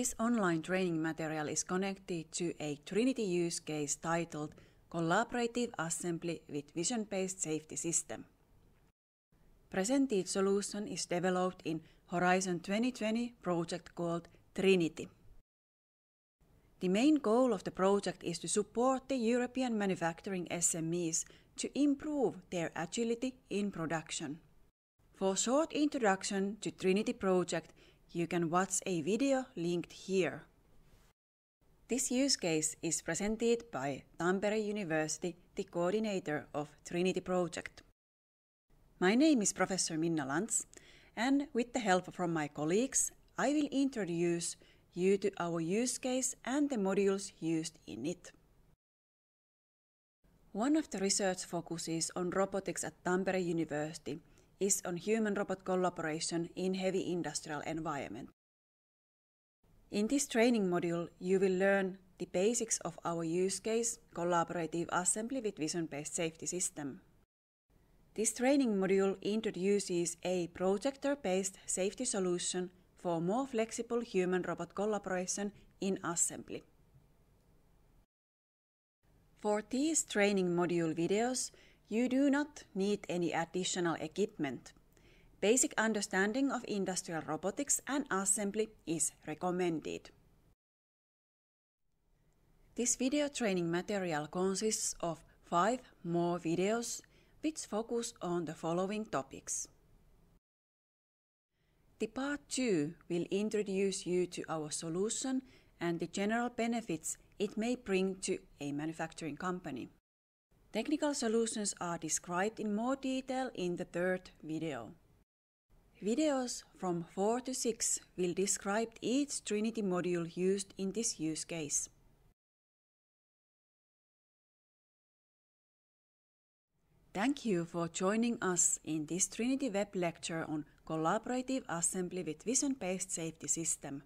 This online training material is connected to a Trinity use case titled Collaborative Assembly with Vision-Based Safety System. Presented solution is developed in Horizon 2020 project called Trinity. The main goal of the project is to support the European manufacturing SMEs to improve their agility in production. For short introduction to Trinity project, you can watch a video linked here. This use case is presented by Tampere University, the coordinator of Trinity project. My name is Professor Minna Lanz, and with the help from my colleagues, I will introduce you to our use case and the modules used in it. One of the research focuses on robotics at Tampere University is on human-robot collaboration in heavy industrial environment. In this training module, you will learn the basics of our use case, collaborative assembly with vision-based safety system. This training module introduces a projector-based safety solution for more flexible human-robot collaboration in assembly. For these training module videos, you do not need any additional equipment. Basic understanding of industrial robotics and assembly is recommended. This video training material consists of five more videos which focus on the following topics. The part 2 will introduce you to our solution and the general benefits it may bring to a manufacturing company. Technical solutions are described in more detail in the third video. Videos from 4 to 6 will describe each Trinity module used in this use case. Thank you for joining us in this Trinity web lecture on collaborative assembly with vision-based safety system.